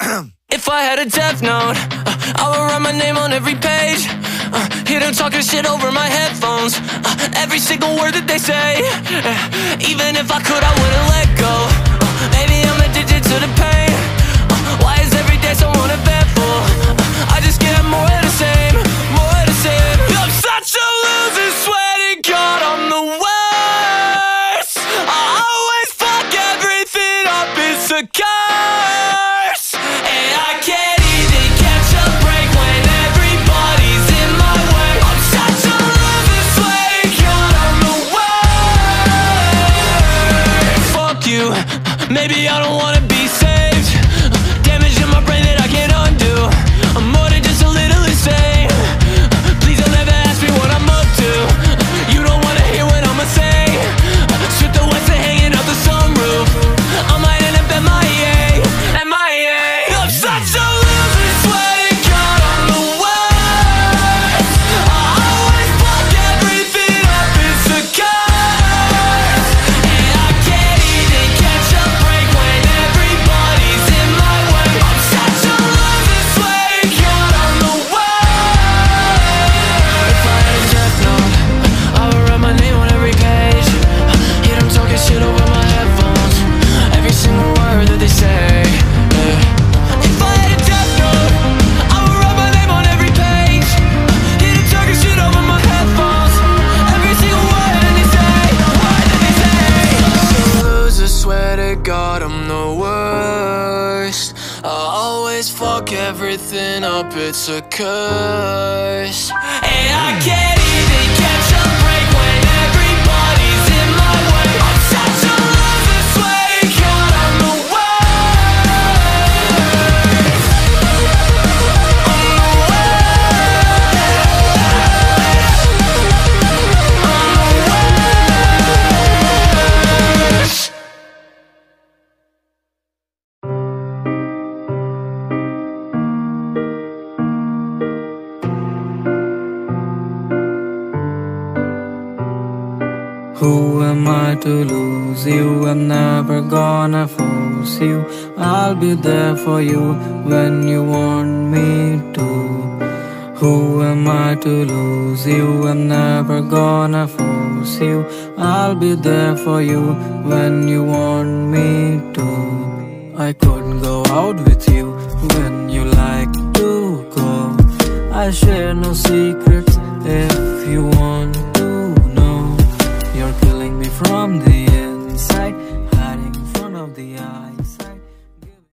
if I had a death note, uh, I would write my name on every page. Uh, hear them talking shit over my headphones. Uh, every single word that they say. Uh, even if I could, I wouldn't let go. Uh, maybe I'm addicted to the pain. Uh, why is every day so uneventful? I just get more of the same, more of the same. I'm such a loser, swear to God, I'm the worst. I always fuck everything up, it's a curse. Maybe I don't wanna fuck everything up, it's a curse. And I can't even catch Who am I to lose you? I'm never gonna force you. I'll be there for you when you want me to. Who am I to lose you? I'm never gonna force you. I'll be there for you when you want me to. I couldn't go out with you when you like to go. I share no secrets from the inside, hiding in front of the eye.